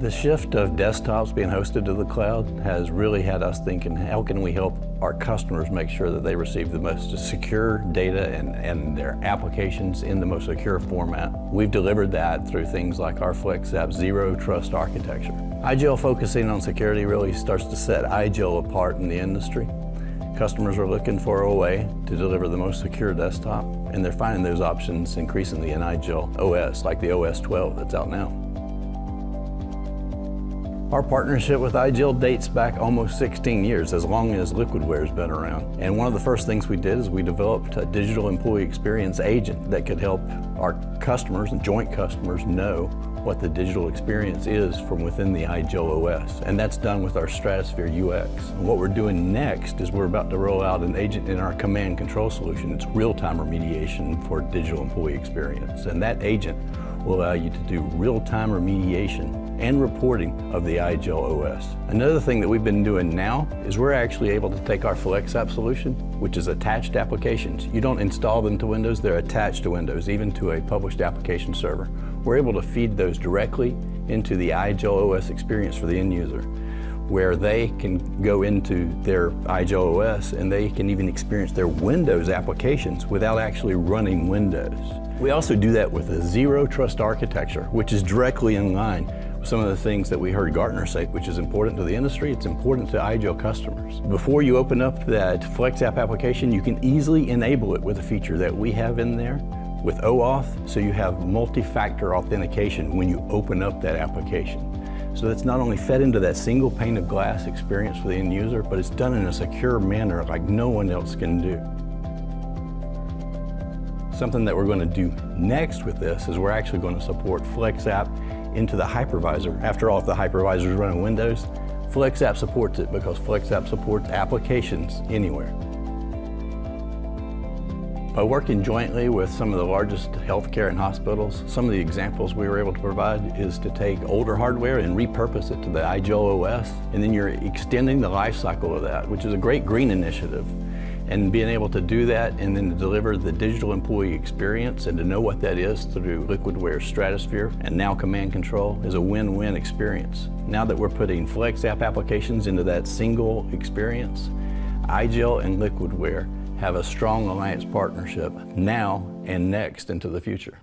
The shift of desktops being hosted to the cloud has really had us thinking, how can we help our customers make sure that they receive the most secure data and, and their applications in the most secure format? We've delivered that through things like our FlexApp Zero Trust architecture. IGEL focusing on security really starts to set IGEL apart in the industry. Customers are looking for a way to deliver the most secure desktop, and they're finding those options increasingly in IGEL OS, like the OS 12 that's out now. Our partnership with IGEL dates back almost 16 years, as long as Liquidware has been around. And one of the first things we did is we developed a digital employee experience agent that could help our customers and joint customers know what the digital experience is from within the IGEL OS. And that's done with our Stratosphere UX. And what we're doing next is we're about to roll out an agent in our command control solution. It's real-time remediation for digital employee experience. And that agent will allow you to do real-time remediation and reporting of the IGEL OS. Another thing that we've been doing now is we're actually able to take our FlexApp solution, which is attached applications. You don't install them to Windows, they're attached to Windows, even to a published application server. We're able to feed those directly into the IGEL OS experience for the end user where they can go into their IGEL OS and they can even experience their Windows applications without actually running Windows. We also do that with a zero trust architecture, which is directly in line some of the things that we heard Gartner say, which is important to the industry, it's important to IGEL customers. Before you open up that FlexApp application, you can easily enable it with a feature that we have in there with OAuth, so you have multi-factor authentication when you open up that application. So that's not only fed into that single pane of glass experience for the end user, but it's done in a secure manner like no one else can do. Something that we're going to do next with this is we're actually going to support FlexApp into the hypervisor. After all, if the hypervisor is running Windows, FlexApp supports it because FlexApp supports applications anywhere. By working jointly with some of the largest healthcare and hospitals, some of the examples we were able to provide is to take older hardware and repurpose it to the IGEL OS, and then you're extending the life cycle of that, which is a great green initiative. And being able to do that and then to deliver the digital employee experience and to know what that is through Liquidware Stratosphere and now Command Control is a win-win experience. Now that we're putting Flex app applications into that single experience, IGEL and Liquidware have a strong alliance partnership now and next into the future.